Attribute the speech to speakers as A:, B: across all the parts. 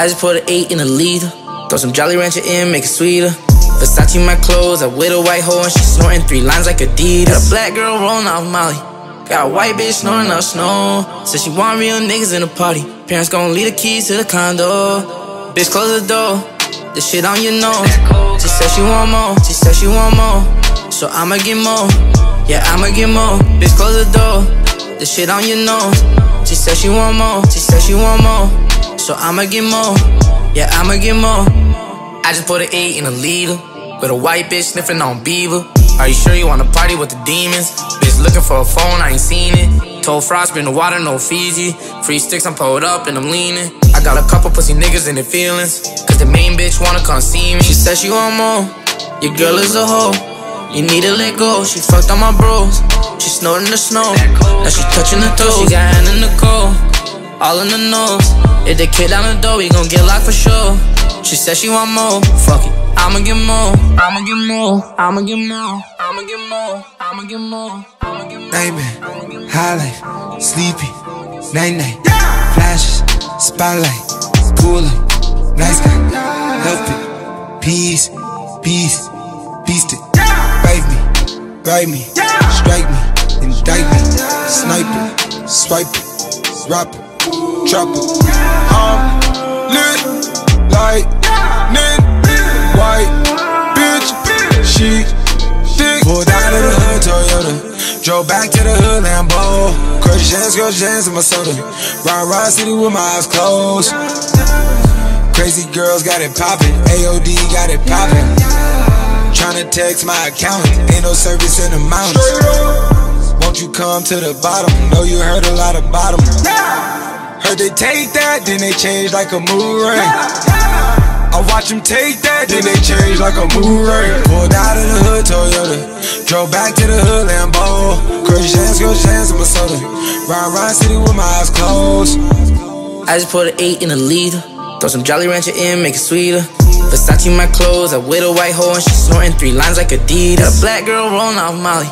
A: I just put an eight in a liter. Throw some Jolly Rancher in, make it sweeter. Versace my clothes, I with a white hoe and she snorting three lines like Adidas. Got a black girl rolling off Molly. Got a white bitch snoring up snow. Said she want real niggas in the party. Parents gon' leave the keys to the condo. Bitch, close the door. The shit on your nose. She said she want more. She said she want more. So I'ma get more. Yeah, I'ma get more. Bitch, close the door. The shit on your nose. She said she want more. She said she want more. So I'ma get more. Yeah, I'ma get more. I just put an eight in a leader. With a white bitch sniffing on Beaver. Are you sure you wanna party with the demons? Bitch looking for a phone, I ain't seen it. Told Frost, been the water, no Fiji. Free sticks, I'm pulled up and I'm leaning. I got a couple pussy niggas in their feelings. Cause the main bitch wanna come see me. She said she want more. Your girl is a hoe. You need to let go. She fucked on my bros. She snorting the snow. Now she touching the toes. She got hand in the cold. All in the nose. If the kid down the door, we gon' get locked for sure. She said she want more. Fuck it. I'ma get more. I'ma get more. I'ma get more. I'ma get more. I'ma get more. I'ma get more.
B: Nightmare, high life, sleepy, night night, flashes, spotlight, cooler, nice guy, healthy, peace, peace, beast it, bite me, strike me, indict me, snipe it, swipe it, drop it, drop it. I'm lit like nin, white bitch, she thick. Pulled out of the hood Toyota, drove back to the hood Lambo. Crush hands, crush hands in my soda. Ride, ride city with my eyes closed. Crazy girls got it poppin', AOD got it poppin'. Text my accountant, ain't no service in the mountains. Won't you come to the bottom? Know you heard a lot about them. Heard they take that, then they change like a mood ring. I watch them take that, then they change like a mood ring. Pulled out of the hood Toyota, drove back to the hood Lambo. Crush hands, crush hands in my soda. Ride, ride city with my eyes closed.
A: I just put an eight in a liter. Throw some Jolly Rancher in, make it sweeter. Versace my clothes, I with a white hoe and she snorting three lines like Adidas. Got a black girl rolling off Molly.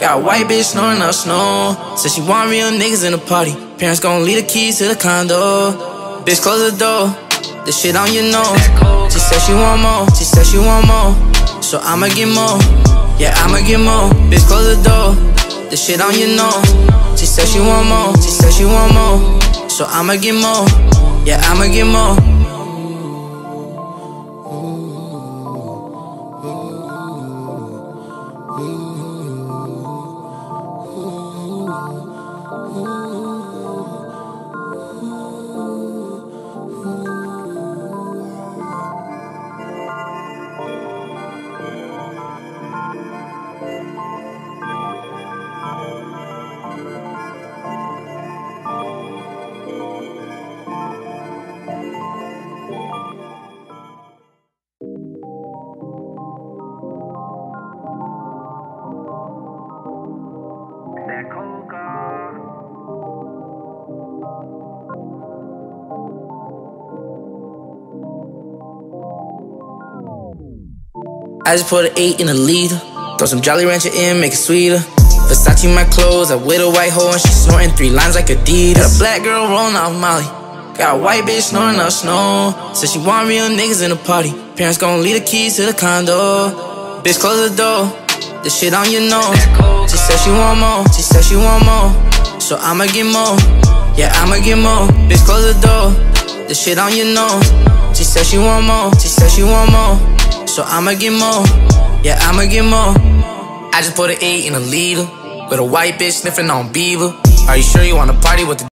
A: Got a white bitch snoring up snow. Said she want real niggas in the party. Parents gon' leave the keys to the condo. Bitch, close the door. The shit on your nose. She said she want more. She said she want more. So I'ma get more. Yeah, I'ma get more. Bitch, close the door. The shit on your nose. She said she want more. She said she want more. So I'ma get more. Yeah, I'ma get more. I just put an eight in a liter. Throw some Jolly Rancher in, make it sweeter. Versace my clothes, I with a white hoe and she snorting three lines like Adidas. Got a black girl rolling off Molly. Got a white bitch snoring up snow. Said she want real niggas in the party. Parents gon' leave the keys to the condo. Bitch, close the door. The shit on your nose. She said she want more. She said she want more. So I'ma get more. Yeah, I'ma get more. Bitch, close the door. The shit on your nose. She said she want more. She said she want more. So I'ma get more. Yeah, I'ma get more. I just put an eight in a liter. With a white bitch sniffing on Beaver. Are you sure you wanna party with the